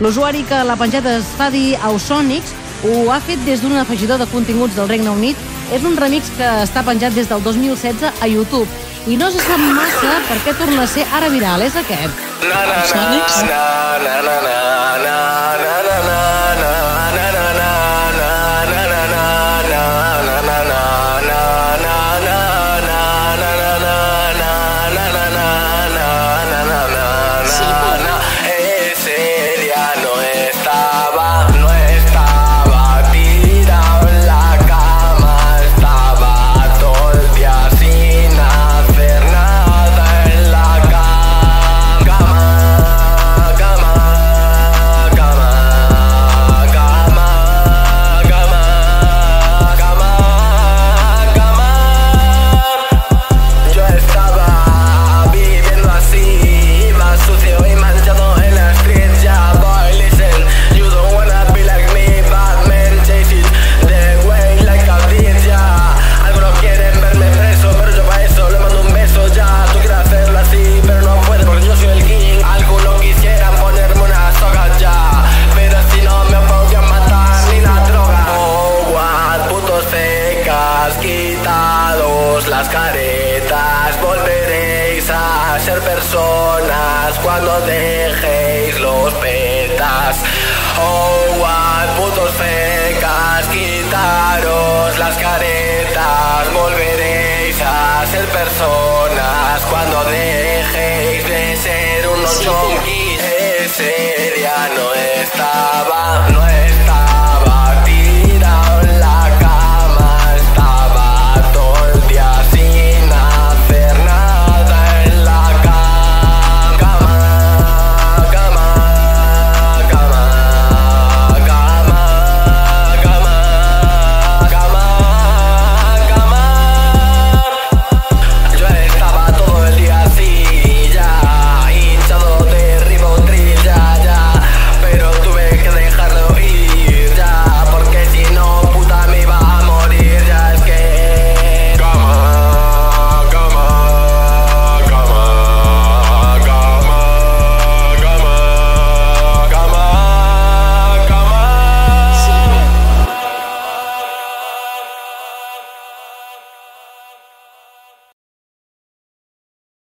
L'usuari que l'ha penjat es fa dir Ausonics, ho ha fet des d'un afegidor de continguts del Regne Unit. És un remix que està penjat des del 2016 a YouTube. I no se sap massa per què torna a ser ara viral. És aquest. Na, na, na, na, na, na, na, fecas, quitados las caretas, volveréis a ser personas cuando dejéis los petas. Oh, what, putos fecas, quitaros las caretas, volveréis a ser personas cuando dejéis de ser unos chonquis. Ese día no estaba, no